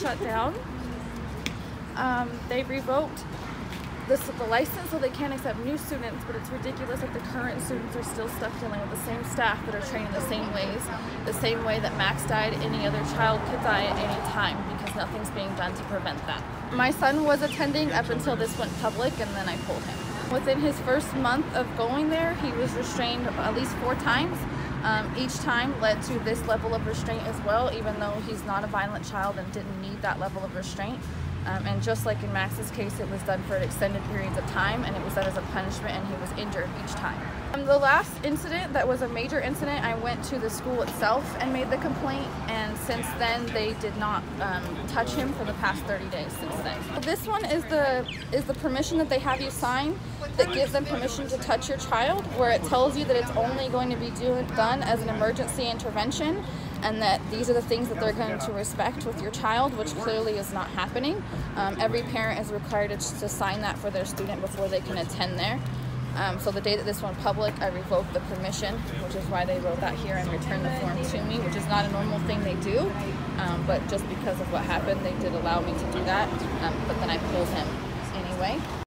shut down. Um, they revoked the, the license so they can't accept new students, but it's ridiculous that the current students are still stuck dealing with the same staff that are trained in the same ways, the same way that Max died, any other child could die at any time because nothing's being done to prevent that. My son was attending up until this went public and then I pulled him. Within his first month of going there, he was restrained at least four times. Um, each time led to this level of restraint as well, even though he's not a violent child and didn't need that level of restraint. Um, and just like in Max's case, it was done for an extended periods of time and it was done as a punishment and he was injured each time. Um, the last incident that was a major incident, I went to the school itself and made the complaint and since then they did not um, touch him for the past 30 days since then. This one is the, is the permission that they have you sign that gives them permission to touch your child where it tells you that it's only going to be do, done as an emergency intervention and that these are the things that they're going to respect with your child, which clearly is not happening. Um, every parent is required to, to, sign that for their student before they can attend there. Um, so the day that this went public, I revoked the permission, which is why they wrote that here and returned the form to me, which is not a normal thing they do. Um, but just because of what happened, they did allow me to do that. Um, but then I pulled him anyway.